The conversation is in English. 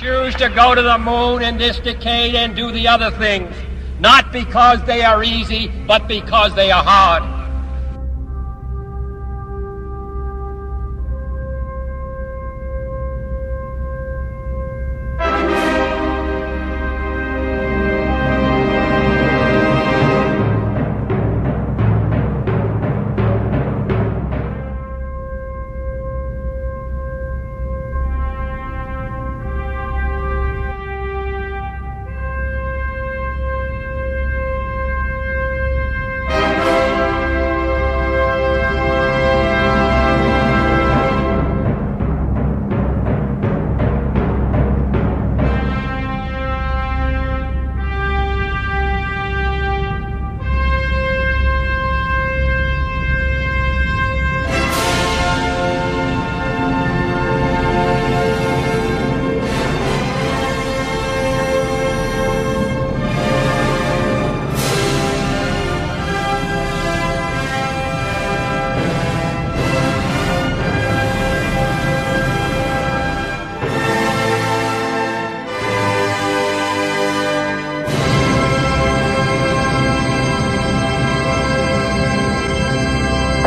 choose to go to the moon in this decade and do the other things, not because they are easy, but because they are hard.